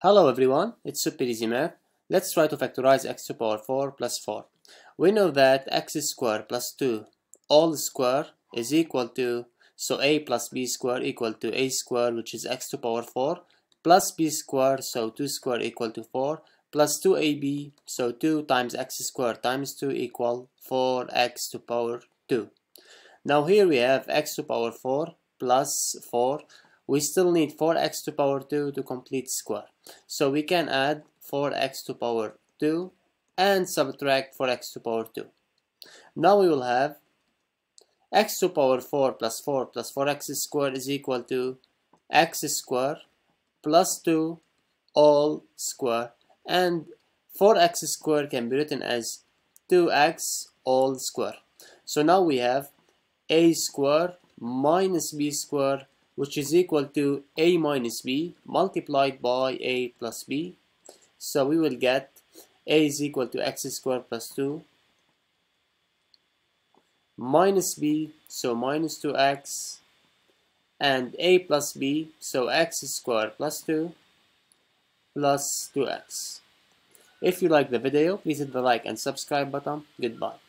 Hello everyone, it's Super Easy Math. Let's try to factorize x to the power 4 plus 4. We know that x squared plus 2 all square is equal to, so a plus b square equal to a square which is x to the power 4 plus b square so 2 square equal to 4 plus 2ab so 2 times x squared times 2 equal 4x to the power 2. Now here we have x to the power 4 plus 4 we still need 4x to power 2 to complete square. So we can add 4x to power 2 and subtract 4x to power 2. Now we will have x to power 4 plus 4 plus 4x squared is equal to x squared plus 2 all square and 4x squared can be written as 2x all square. So now we have a squared minus b square which is equal to a minus b multiplied by a plus b. So we will get a is equal to x squared plus 2 minus b, so minus 2x, and a plus b, so x squared plus 2 plus 2x. If you like the video, please hit the like and subscribe button. Goodbye.